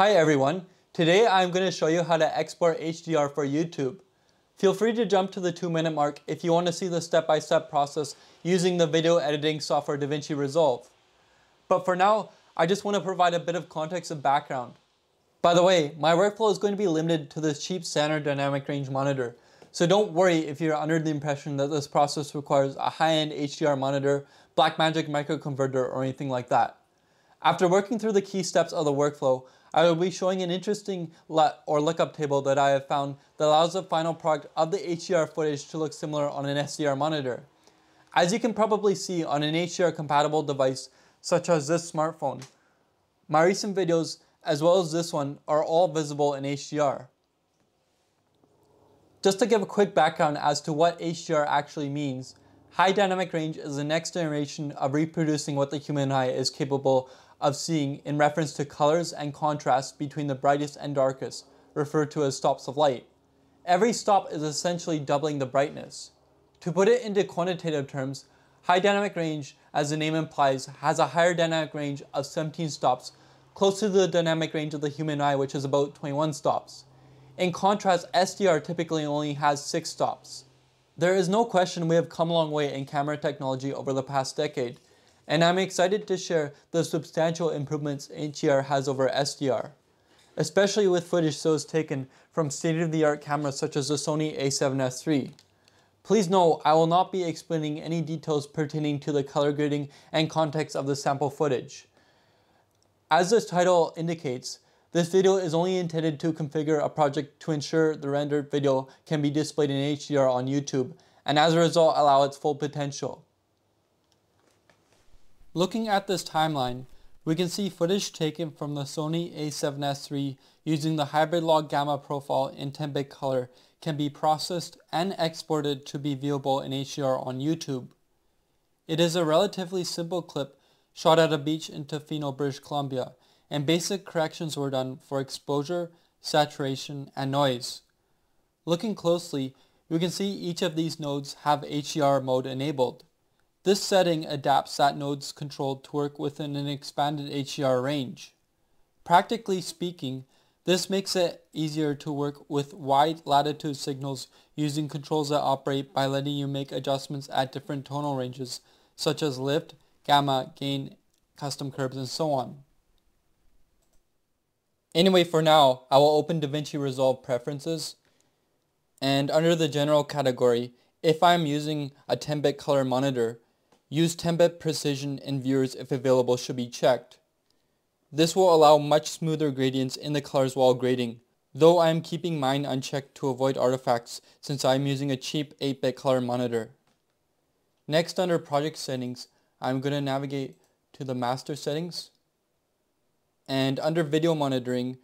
Hi everyone, today I'm going to show you how to export HDR for YouTube. Feel free to jump to the 2 minute mark if you want to see the step-by-step -step process using the video editing software DaVinci Resolve. But for now, I just want to provide a bit of context and background. By the way, my workflow is going to be limited to this cheap standard dynamic range monitor, so don't worry if you're under the impression that this process requires a high-end HDR monitor, Blackmagic microconverter, or anything like that. After working through the key steps of the workflow, I will be showing an interesting LUT or lookup table that I have found that allows the final product of the HDR footage to look similar on an SDR monitor. As you can probably see on an HDR compatible device such as this smartphone, my recent videos as well as this one are all visible in HDR. Just to give a quick background as to what HDR actually means, high dynamic range is the next generation of reproducing what the human eye is capable of seeing in reference to colors and contrast between the brightest and darkest, referred to as stops of light. Every stop is essentially doubling the brightness. To put it into quantitative terms, high dynamic range, as the name implies, has a higher dynamic range of 17 stops, close to the dynamic range of the human eye, which is about 21 stops. In contrast, SDR typically only has 6 stops. There is no question we have come a long way in camera technology over the past decade, and I'm excited to share the substantial improvements HDR has over SDR, especially with footage shows taken from state-of-the-art cameras such as the Sony a7S III. Please note, I will not be explaining any details pertaining to the color grading and context of the sample footage. As this title indicates, this video is only intended to configure a project to ensure the rendered video can be displayed in HDR on YouTube, and as a result allow its full potential. Looking at this timeline, we can see footage taken from the Sony a7S III using the hybrid log gamma profile in 10-bit color can be processed and exported to be viewable in HDR on YouTube. It is a relatively simple clip shot at a beach in Tofino, British Columbia, and basic corrections were done for exposure, saturation, and noise. Looking closely, we can see each of these nodes have HDR mode enabled. This setting adapts that node's control to work within an expanded HDR range. Practically speaking, this makes it easier to work with wide latitude signals using controls that operate by letting you make adjustments at different tonal ranges, such as lift, gamma, gain, custom curves, and so on. Anyway, for now, I will open DaVinci Resolve Preferences, and under the General category, if I am using a 10-bit color monitor, Use 10-bit precision in viewers if available should be checked. This will allow much smoother gradients in the colors while grading, though I am keeping mine unchecked to avoid artifacts since I am using a cheap 8-bit color monitor. Next under project settings, I'm going to navigate to the master settings. And under video monitoring,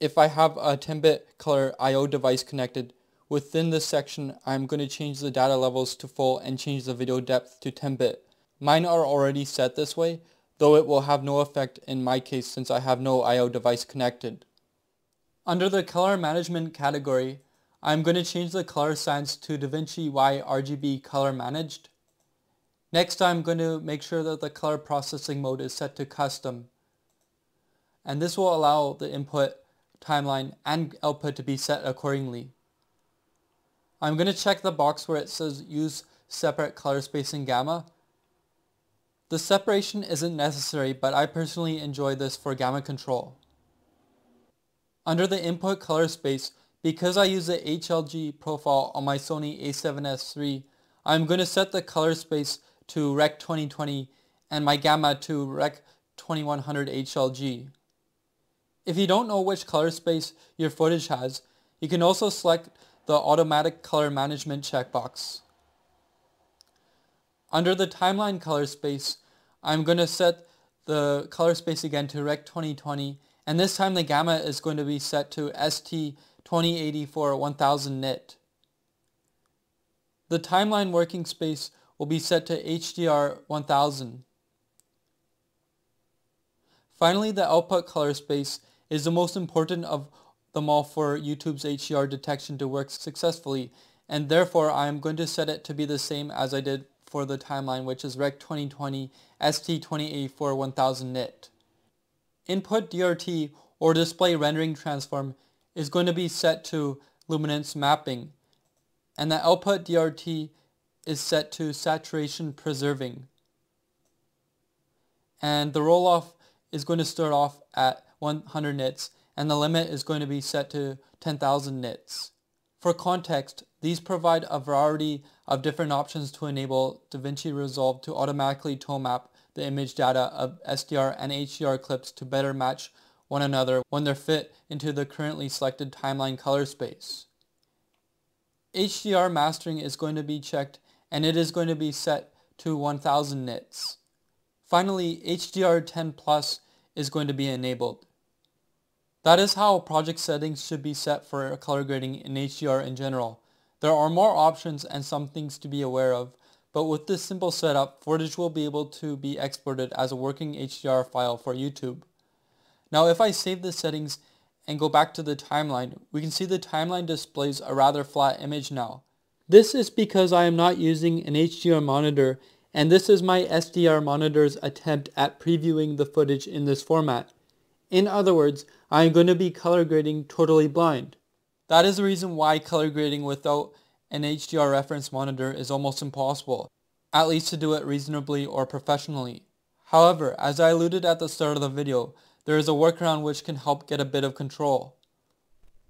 if I have a 10-bit color I.O. device connected, Within this section, I'm going to change the data levels to full and change the video depth to 10-bit. Mine are already set this way, though it will have no effect in my case since I have no I.O. device connected. Under the color management category, I'm going to change the color science to DaVinci Y RGB color managed. Next I'm going to make sure that the color processing mode is set to custom. And this will allow the input, timeline, and output to be set accordingly. I'm going to check the box where it says use separate color spacing gamma. The separation isn't necessary, but I personally enjoy this for gamma control. Under the input color space, because I use the HLG profile on my Sony a7S III, I'm going to set the color space to Rec 2020 and my gamma to Rec 2100 HLG. If you don't know which color space your footage has, you can also select the automatic color management checkbox. Under the timeline color space, I'm going to set the color space again to Rec 2020 and this time the gamma is going to be set to ST 2084 1000 nit. The timeline working space will be set to HDR 1000. Finally, the output color space is the most important of them all for YouTube's HDR detection to work successfully and therefore I am going to set it to be the same as I did for the timeline which is Rec 2020 ST2084 1000 nit. Input DRT or display rendering transform is going to be set to luminance mapping and the output DRT is set to saturation preserving. And the roll-off is going to start off at 100 nits and the limit is going to be set to 10,000 nits. For context, these provide a variety of different options to enable DaVinci Resolve to automatically tone map the image data of SDR and HDR clips to better match one another when they're fit into the currently selected timeline color space. HDR mastering is going to be checked and it is going to be set to 1000 nits. Finally, HDR10 Plus is going to be enabled. That is how project settings should be set for color grading in HDR in general. There are more options and some things to be aware of, but with this simple setup, footage will be able to be exported as a working HDR file for YouTube. Now if I save the settings and go back to the timeline, we can see the timeline displays a rather flat image now. This is because I am not using an HDR monitor and this is my SDR monitor's attempt at previewing the footage in this format. In other words, I am going to be color grading totally blind. That is the reason why color grading without an HDR reference monitor is almost impossible, at least to do it reasonably or professionally. However, as I alluded at the start of the video, there is a workaround which can help get a bit of control.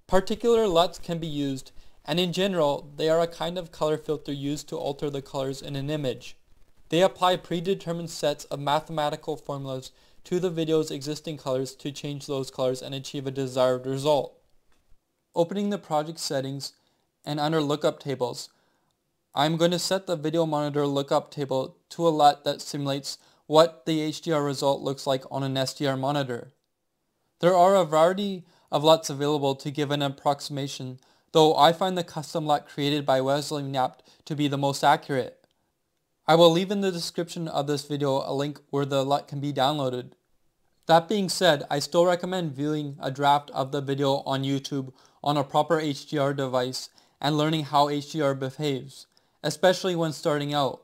Particular LUTs can be used, and in general, they are a kind of color filter used to alter the colors in an image. They apply predetermined sets of mathematical formulas to the video's existing colors to change those colors and achieve a desired result. Opening the project settings and under lookup tables, I'm going to set the video monitor lookup table to a LUT that simulates what the HDR result looks like on an SDR monitor. There are a variety of LUTs available to give an approximation, though I find the custom LUT created by Wesley Knapp to be the most accurate. I will leave in the description of this video a link where the LUT can be downloaded. That being said, I still recommend viewing a draft of the video on YouTube on a proper HDR device and learning how HDR behaves, especially when starting out.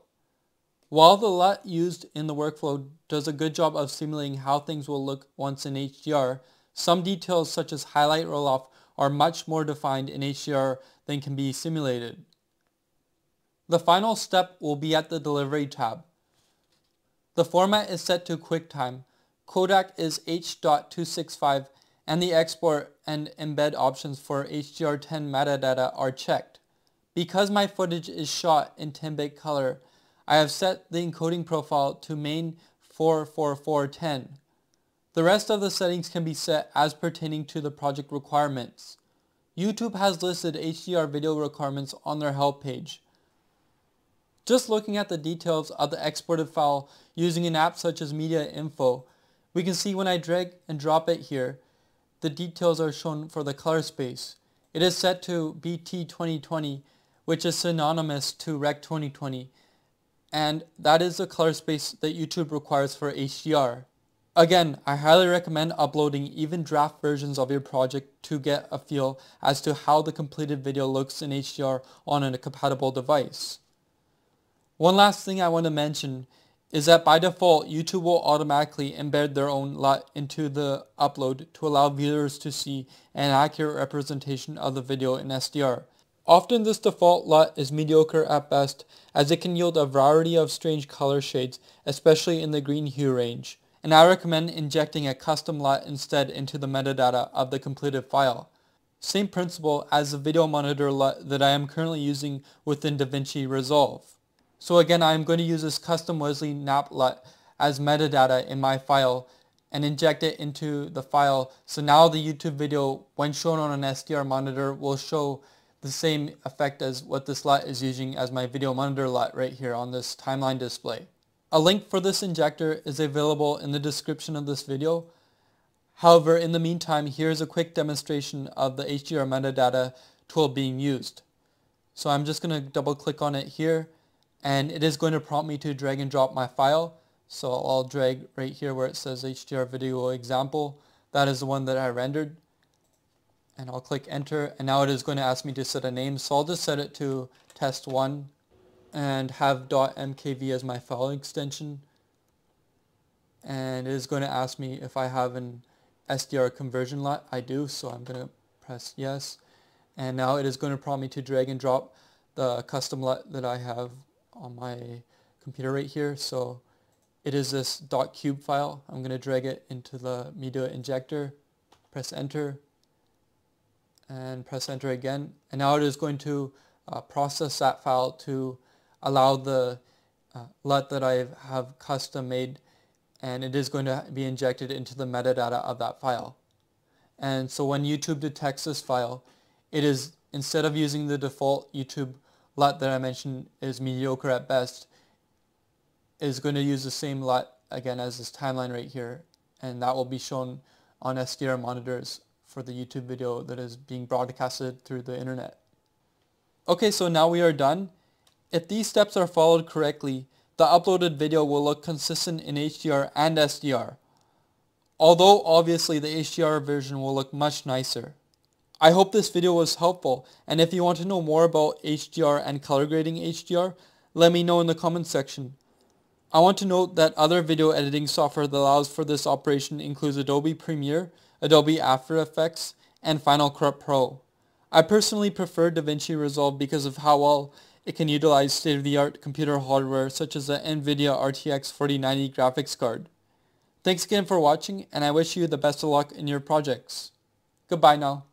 While the LUT used in the workflow does a good job of simulating how things will look once in HDR, some details such as highlight roll-off are much more defined in HDR than can be simulated. The final step will be at the Delivery tab. The format is set to QuickTime. Codec is H.265 and the export and embed options for HDR10 metadata are checked. Because my footage is shot in 10-bit color, I have set the encoding profile to main 44410. The rest of the settings can be set as pertaining to the project requirements. YouTube has listed HDR video requirements on their help page. Just looking at the details of the exported file using an app such as MediaInfo, we can see when I drag and drop it here, the details are shown for the color space. It is set to BT 2020, which is synonymous to Rec 2020, and that is the color space that YouTube requires for HDR. Again, I highly recommend uploading even draft versions of your project to get a feel as to how the completed video looks in HDR on a compatible device. One last thing I want to mention is that by default, YouTube will automatically embed their own LUT into the upload to allow viewers to see an accurate representation of the video in SDR. Often this default LUT is mediocre at best as it can yield a variety of strange color shades, especially in the green hue range, and I recommend injecting a custom LUT instead into the metadata of the completed file. Same principle as the video monitor LUT that I am currently using within DaVinci Resolve. So again, I am going to use this custom Wesley Knapp LUT as metadata in my file and inject it into the file. So now the YouTube video, when shown on an SDR monitor, will show the same effect as what this LUT is using as my video monitor LUT right here on this timeline display. A link for this injector is available in the description of this video. However, in the meantime, here's a quick demonstration of the HDR metadata tool being used. So I'm just going to double click on it here and it is going to prompt me to drag and drop my file. So I'll drag right here where it says HDR video example. That is the one that I rendered and I'll click enter and now it is going to ask me to set a name so I'll just set it to test1 and have .mkv as my file extension and it is going to ask me if I have an SDR conversion LUT. I do, so I'm going to press yes. And now it is going to prompt me to drag and drop the custom LUT that I have on my computer right here. So it is this .cube file. I'm going to drag it into the media injector, press enter, and press enter again. And now it is going to uh, process that file to allow the uh, LUT that I have custom made and it is going to be injected into the metadata of that file. And so when YouTube detects this file, it is, instead of using the default YouTube LUT that I mentioned is mediocre at best, is going to use the same LUT again as this timeline right here. And that will be shown on SDR monitors for the YouTube video that is being broadcasted through the internet. Okay, so now we are done. If these steps are followed correctly, the uploaded video will look consistent in HDR and SDR. Although obviously the HDR version will look much nicer. I hope this video was helpful and if you want to know more about HDR and color grading HDR, let me know in the comments section. I want to note that other video editing software that allows for this operation includes Adobe Premiere, Adobe After Effects, and Final Cut Pro. I personally prefer DaVinci Resolve because of how well it can utilize state-of-the-art computer hardware such as the NVIDIA RTX 4090 graphics card. Thanks again for watching and I wish you the best of luck in your projects. Goodbye now.